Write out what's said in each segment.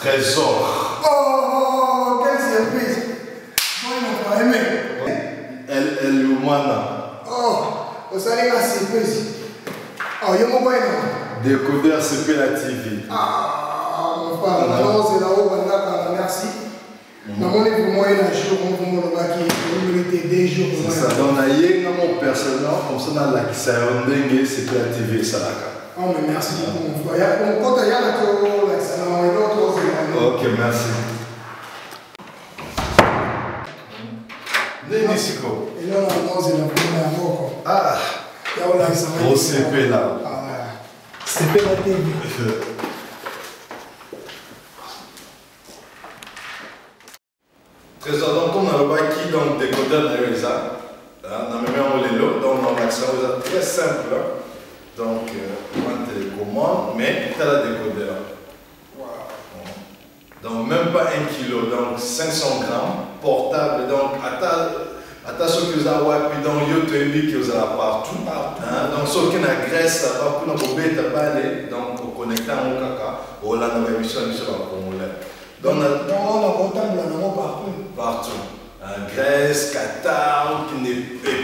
Trésor. Oh, quelle surprise Moi, ils m'ont pas aimé. El, El Humana. Oh, vous allez la surprise. Oh, mon boy, non Découvert CP la TV. Ah, mon frère, non, c'est là-haut, voilà, merci. Il jour, on il. Donc, on eu mon personnel, comme ça, on a la qui s'est rendu, CP la TV, ça là. Oh, mais merci c'est Ok, merci. Nini Siko. Et là, on a c'est la première fois. Ah, Il y a là, ça va. gros CP là. Ah, la TV. Trésor, donc on a le bac qui donc décodeur na yo eza na meme yango lelo donc na bakisa yango eza très simple donc on télécommande mais tala décodeur donc même pas 1 kilo donc 500 grammes portable donc ata ata soki oza wapi donc toyebi ke ozala partout Hein, donc soki na grèce aba mpona kobeta bale donc okonnecte yango kaka olanda baémission ya biso bacongolais donc na Donc, on a là, partout. partout. En Grèce, Qatar,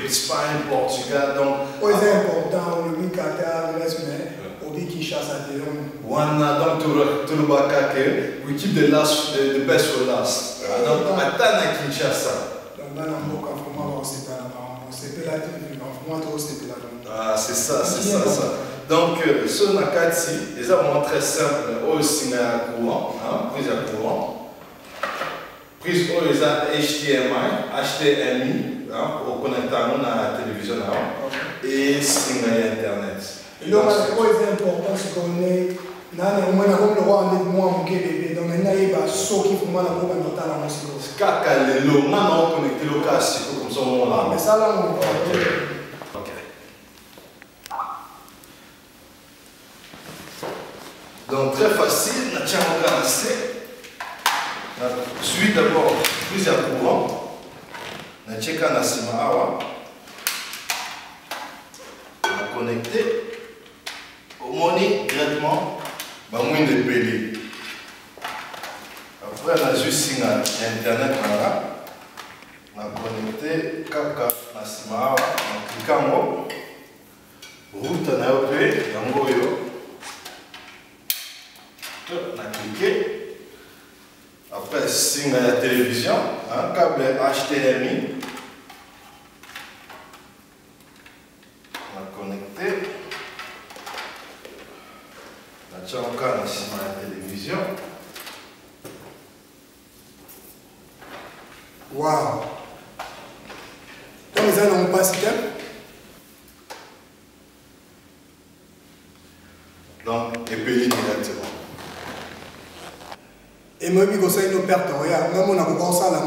Espagne, Portugal, donc. Oui, c'est important, on le dit Qatar, Grèce, mais on dit à des hommes. Wana donc tout le bakake, we keep the last the, the best for last. Ah, Donc Kinshasa. Donc, là, a vraiment c'est pas là, c'est pas là, moi, toi, c'est pas là. Ah c'est ça, c'est ça, ça. Donc euh, ce nakati, c'est vraiment très simple. Aussi na courant, hein, prise à courant. Prise au HDMI, HDMI, hein, connecter à la télévision là, et singa internet. Et quoi important, c'est qu'on est. nani mwa moke bebe donc soki mosiko kaka lelo oconnecte loka siko comme ça mais ça là on Ok. Donc très facile, na tiens mon gars na Suis d'abord prise à courant. Na cheka na sima awa. Na connecté. Au moni directement ba mwinde peli. Après na juste singa internet na nga. Na connecté kaka na sima awa na klika yango route na yo mpe yango na cliqué après singa ya télévision un câble HDMI na connecté natia oka na nsima ya télévision. Wow donc eza nango mpasi te donc epeli directement emoyebi kosali no perte oya ngamona koka osala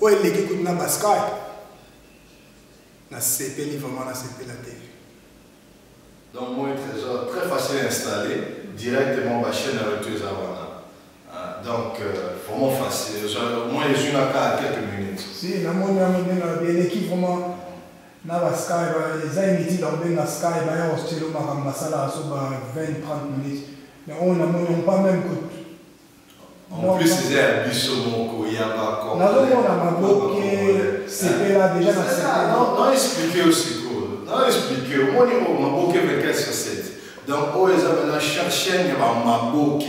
oyo eleki kutu na basky nasepeli vraiment nasepela te Donc, moi, trésor très facile à installer, directement ma chaîne à retour à Donc, euh, vraiment facile. Moi, je suis là à quelques minutes. si namoni yango nde eleki vraiment na basky eza inutile obenga sky baya kostelo makambo basala so ba 20 30 minutes. Mais oyo namoni on pas même kutu En plus, c'est un biseau moko, il y a pas comme. nazomona maboke sepela déjà na C'est ça, sepela non, non expliquer aussi cool. Non expliquer. Moi, niveau maboke 24 sur 7. Donc, oh, ils ont maintenant chaque chaîne, il y a maboke.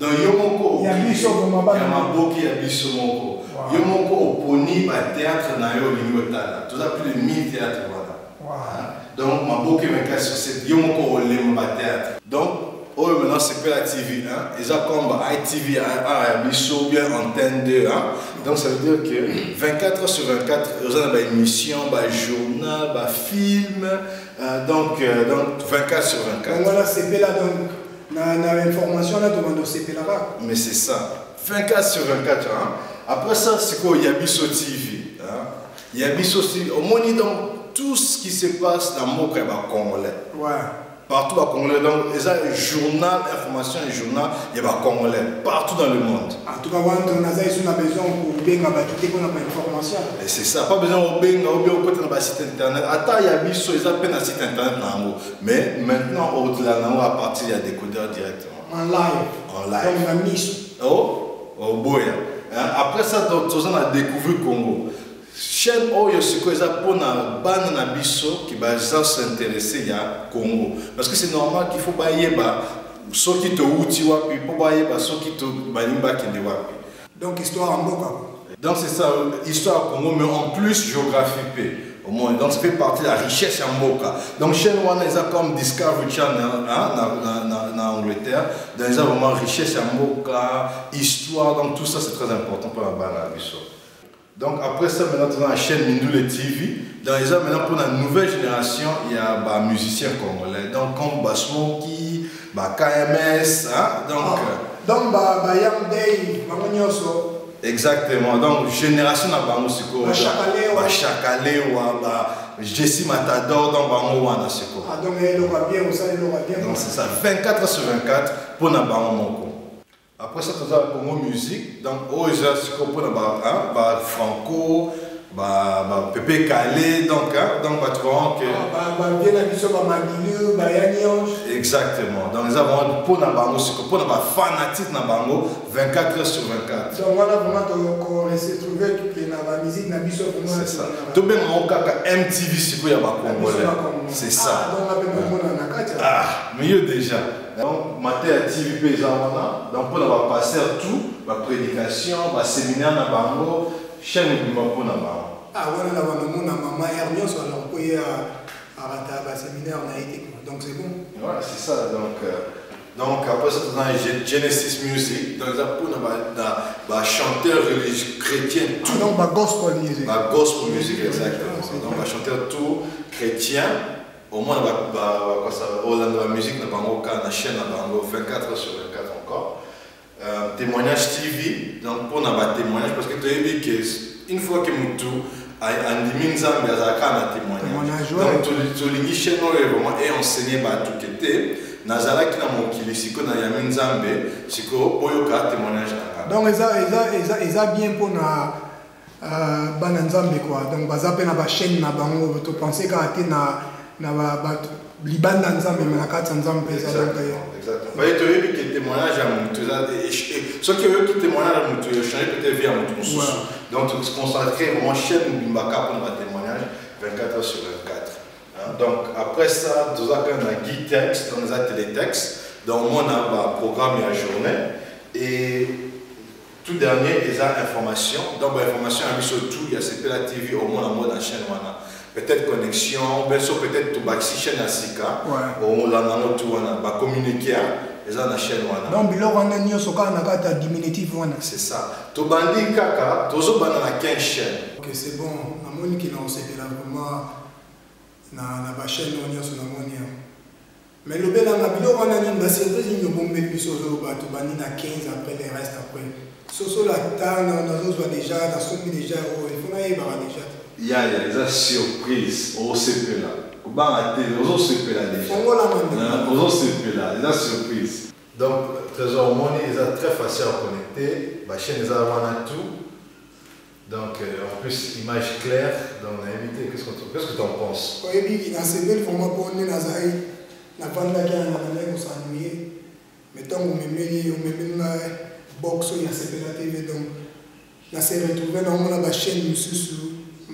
Donc, yo moko. Ya biso vraiment Il y a bana maboke, il y a biseau moko. Wow. Yo moko oponi, ba théâtre na yo lingotala. Tout ça, plus de 1000 théâtres, voilà. Wow. Donc, ma boucle me casse sur cette. Yo, mon corps, le théâtre. Donc, oh, maintenant, c'est pas la TV 1. Ils ont comme ITV 1, ou bien Antenne 2. Hein? Donc, ça veut dire que 24 heures sur 24, ils ont une émission, un journal, un film. euh, donc, euh, donc, 24 sur 24. yango wana sepela donc na na information na osepelaka Mais c'est ça. 24 sur 24. Hein? Après ça, c'est quoi? Il y a Bisso TV. Hein? Il y a Bisso TV. Au moins, donc, tout ce qui se passe dans mon Congolais. ouais Partout à Congolais. Donc, il y a un journal, information et journal, il y a Congolais. Partout dans le monde. en tout cas naza esu na besoin kobenga bato te mpona bainformation Et c'est ça. Pas besoin de benga ou bien au côté de la site internet. Attends, il y a Bisso, ils appellent un site internet. nango. Mais maintenant, au-delà, à partir, il y a des codeurs directement. en live En live. donc na miso Oh au Boya. Hein, Après ça, on a découvert Congo. Chaîne oyo sikoyo eza mpona bana na biso ki baza ya congo. Parce que c'est normal qu'il faut bayeba soki touti wapi mpo bayeba soki balingi bakende wapi. Donc histoire ya mboka. Donc c'est ça histoire ya congo mais en plus géographie mpe au moins. Donc ça fait partie de la richesse ya mboka. Donc chaîne wana eza comme discovery channel hein, na, na, na, na angleterre. Donc eza vraiment richesse ya mboka histoire. Donc tout ça c'est très important mpona bana na biso donc après ça, maintenant, on a la chaîne Mindoule TV. Dans les maintenant, pour la nouvelle génération, il y a bah, musiciens congolais. Donc comme Basmoki, bah, KMS. Hein? Donc, ah, euh, donc bah, bah, Mamonyoso. Exactement. Donc génération na bango siko. Bah, Chakalewa. Bah, Chakalewa, bah, Jessie Matador dans bango wana siko. Ah, donc il aura bien, ça, il aura bien. Donc c'est ça, 24 sur 24 pour na bango moko. Après ça, tu as Congo Musique. Donc, oh, hein, bah, Franco, bah, bah, Pépé Calé. Donc, hein, donc bah, tu vois que. Ah, bah, bien bah, bah, Yanniange. Exactement. Donc, nous avons pour na bango, c'est pour na fanatique na bango, 24 heures sur 24. Donc, voilà vraiment qu'on s'est trouvé que la musique pour moi. C'est ça. Tout bien, on a MTV, y a Congolais? C'est ça. Ah, donc, on a bien Ah, mieux déjà. Donc, matin à TV mpe eza wana donc mpona bapaster tout baprédication baséminaire na bango chaîne ebima mpona bango ah wana na bandomona mama r nyonso alors mpo ye arata baséminaire na ye te donc c'est bon. Voilà c'est ça. Donc euh, donc après ça toza genesis music donc eza mpona bachanteur religieux chrétien tout. Donc bagospel music. Bagospel music exactement. donc bachanteur tout chrétien au moins olanda bamusique na bango kaka na chaîne na bango 24 heures sur 24 encore. Euh, témoignage tv donc mpona batémoignage parce que toyebi ke une fois ke motu andimi nzambe azalaka na témoignage. Donc tolingi chaîne oyo vraiment enseigné bato ke te nazalaki na mokili sikoyo nayami nzambe sikoyo oyoka témoignage na donc eza bien mpona bana nzambe quoi. Donc baza mpe na bachaîne na bango topense kaka te na na bato. Libanda nzambe me na kati ya nzambe mpe ezalaka ye toyebi ke témoignage ya motu eza soki oyoki témoignage ya motu echange peut-être vie ya motu mosusu. Donc consacré vraiment chaîne mobimbaka mpona batémoignage 24 heures sur 24 donc après ça tozaka na guide texte donc eza télétexte donc omona baprogramme ya journée. Et tout dernier eza information. Donc bainformation ya biso tout ya sepela tv omona mo na chaîne wana peut-être connexion peut-être chaîne ya sika. Yango tu wana bacommuniqué eza na chaîne wana. Donc biloko wana nyonso kaka na kati ya diminutive wana. C'est ça. Tobandi kaka tozobanda na 15 chaîne ok c'est bon. Namoni ke na osepela vraiment na, na bachaîne oyo nyonso namoni ya mais lobelanga biloko wana nini baservice nini obombeli biso ozoloba tobandi na 15 après le reste après. Soso la tana nazozwa déjà nasombi déjà oyo nayebaka déjà ya ya eza surprise osepela kobanga te ozosepela déjà. Ozosepela eza surprise. Donc trésor omoni eza très facile à connecter. Bachaîne eza wana tout. Donc euh, en plus image claire. Donc nayebi te qu'est-ce que tu en penses oyebi nasepeli vraiment mpo nde nazali navandaki yana nalai kosanuye mais ntango omemeli omemeli nga box oyo nasepela tv donc nase retrouve naomona bachaîne mosusu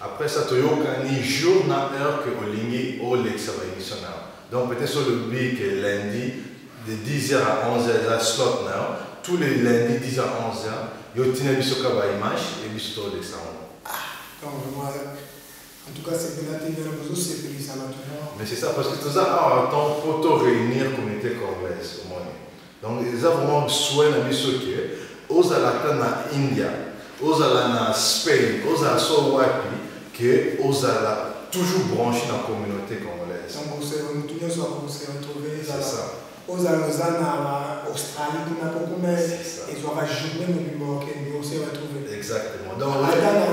après ça toyokani jour na heure que olingi olekisa baémission na donc peut-être olobi ke lundi de 10h à 11h eza slot na yo tous les lundis 10h à 11h yo tina biso ka baimage e biso yango en tout cas sepela te vena bozosepelisa bato mais c'est ça parce que toza awa temps po to réunir communauté congolaise omoni donc vraiment souhait na biso ke ozalaka na india ozala na spain ozala so wapi ke ozala toujours branché na communauté congolaise. Motu nyonso akose retrouve c'est ça. Ozala oza na australie kuna po kuna ezwaka journée mobimba okende ose retrouve exactement. Donc ata na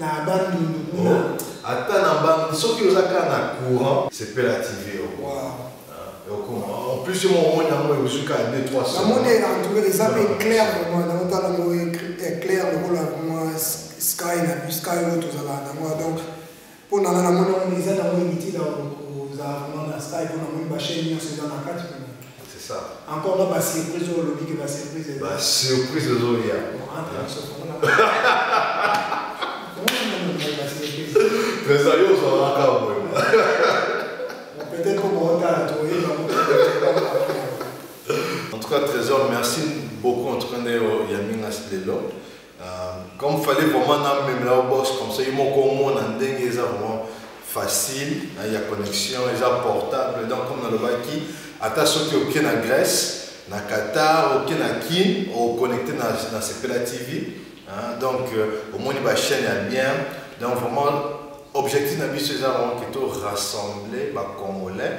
na bandundu kuna ata na mbangu soki oza kaka na courant sepela tv en plus yo momoni yango ekozwi kaka 2 3 namoni entouré eza mpe clair vraiment lokola sky na bi sky oyo tozala nango donc mpo namoni eza nango inutile kozala vraiment na sky mpo namoni bachaine nyonso eza na kati ça. encore na basurprise oyo olobi ke basurprise eza ba surprise ezoya trésor yo ozalaka boye peut-être kobaotala toyeba En tout cas, Trésor, merci beaucoup en tout cas. Comme il fallait vraiment même la box comme ça, comme on dingue, c'est vraiment facile, il y a connexion, il y a portable. Donc comme dans le baki, attention que aucun na Grèce, na Qatar, aucun na Kin, dans dans CPLA TV. Hein, donc euh, au moins il va chaîne est bien. Donc vraiment objectif na biso c'est vraiment que tout rassembler les Congolais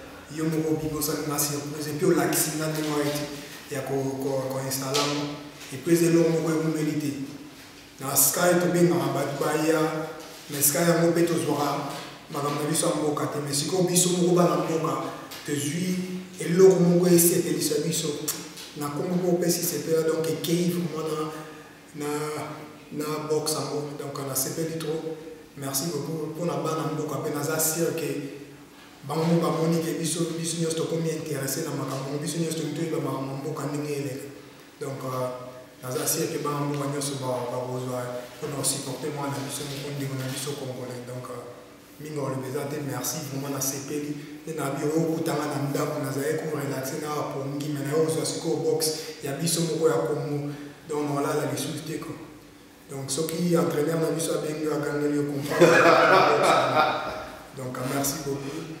yo moko obimosaki nga surprise epuis olakisi nga ndenge waiti ya koinstalla ngo epuis eloko moko ebumeli te. Na sky tobengaka bato baya mais sky yango mpe tozwaka makambo na biso ya mboka te. Mais sikoyo biso moko bana mboka tozwi eloko moko esepelisa biso. Na nkombo moko opesi sepela donc ekei vraiment na, na, na box yango donc nasepeli trop merci beaucoup. Mpona bana mboka mpe naza sire ke bango mo bamoni ke biso biso nyonso tokomi intéressé na makambo biso nyonso tomi toyeba makambo mboka ndenge eleka donc naza sire ke bana mboka nyonso bakozwa mpona osupporte mwana na biso moko ndenge na biso congolais. Donc mingi oloba eza te merci vraiment nasepeli nde na bi okutanga na ndako nazali korelaxe na apongi me naye ozwa sikoyo box ya biso moko ya kongo donc naolala lisusu te ko donc soki entraîneur na biso abengi akangeli yo comprendre. Donc merci beaucoup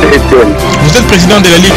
Vous êtes président de la Ligue